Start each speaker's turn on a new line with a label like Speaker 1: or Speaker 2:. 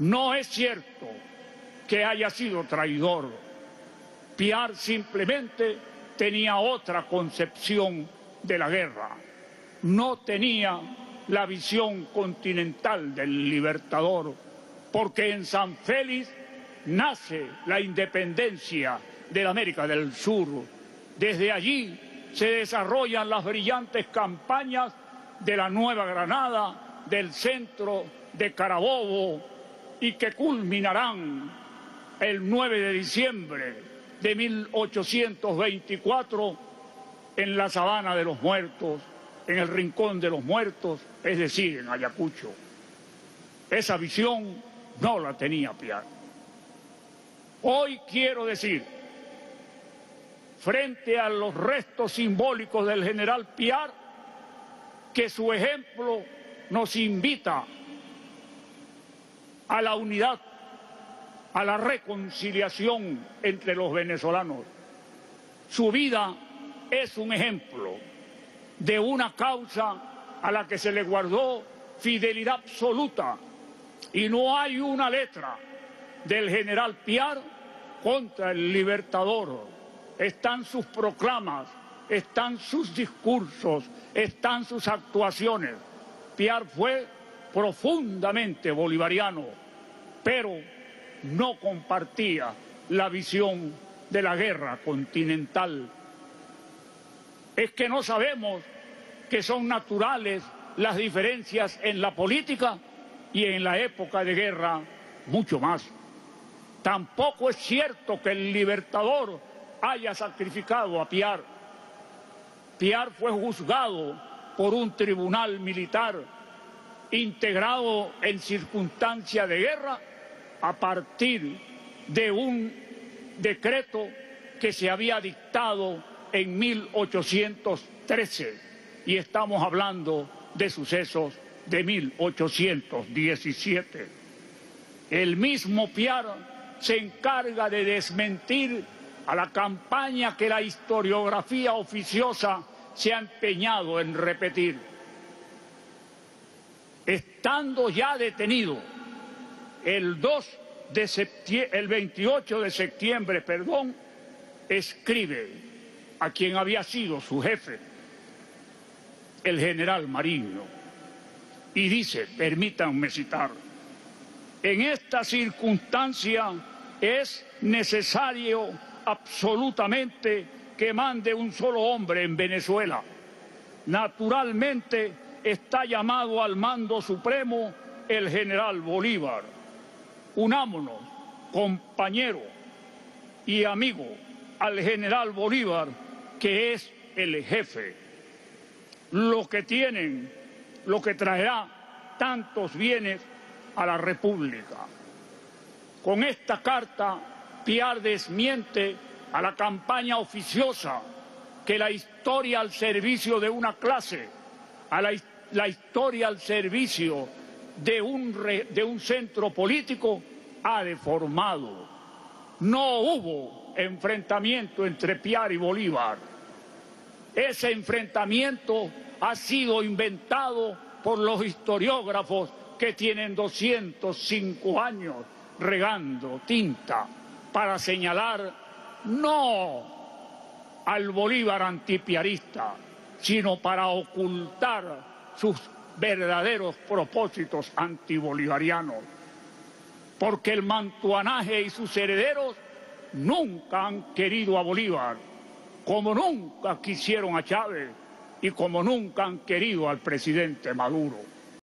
Speaker 1: No es cierto que haya sido traidor. Piar simplemente tenía otra concepción de la guerra. No tenía la visión continental del libertador, porque en San Félix nace la independencia de la América del Sur. Desde allí se desarrollan las brillantes campañas de la Nueva Granada, del centro de Carabobo y que culminarán el 9 de diciembre de 1824 en la Sabana de los Muertos, en el Rincón de los Muertos, es decir, en Ayacucho. Esa visión no la tenía Piar. Hoy quiero decir, frente a los restos simbólicos del general Piar, que su ejemplo nos invita a la unidad, a la reconciliación entre los venezolanos. Su vida es un ejemplo de una causa a la que se le guardó fidelidad absoluta y no hay una letra del general Piar contra el libertador. Están sus proclamas, están sus discursos, están sus actuaciones. Piar fue profundamente bolivariano, pero no compartía la visión de la guerra continental. Es que no sabemos que son naturales las diferencias en la política y en la época de guerra mucho más. Tampoco es cierto que el libertador haya sacrificado a Piar. Piar fue juzgado por un tribunal militar integrado en circunstancia de guerra a partir de un decreto que se había dictado en 1813 y estamos hablando de sucesos de 1817. El mismo Piar se encarga de desmentir a la campaña que la historiografía oficiosa se ha empeñado en repetir. Estando ya detenido el 2 de el 28 de septiembre, perdón, escribe a quien había sido su jefe, el general Mariño, y dice, permítanme citar, en esta circunstancia es necesario absolutamente que mande un solo hombre en Venezuela. Naturalmente está llamado al mando supremo el general Bolívar. Unámonos, compañero y amigo, al general Bolívar, que es el jefe. Lo que tienen, lo que traerá tantos bienes a la República. Con esta carta, Piar desmiente a la campaña oficiosa que la historia al servicio de una clase, a la, historia al servicio de un, de un centro político ha deformado. No hubo enfrentamiento entre Piar y Bolívar. Ese enfrentamiento ha sido inventado por los historiógrafos que tienen 205 años regando tinta para señalar no al Bolívar antipiarista, sino para ocultar sus verdaderos propósitos antibolivarianos. Porque el mantuanaje y sus herederos nunca han querido a Bolívar, como nunca quisieron a Chávez y como nunca han querido al presidente Maduro.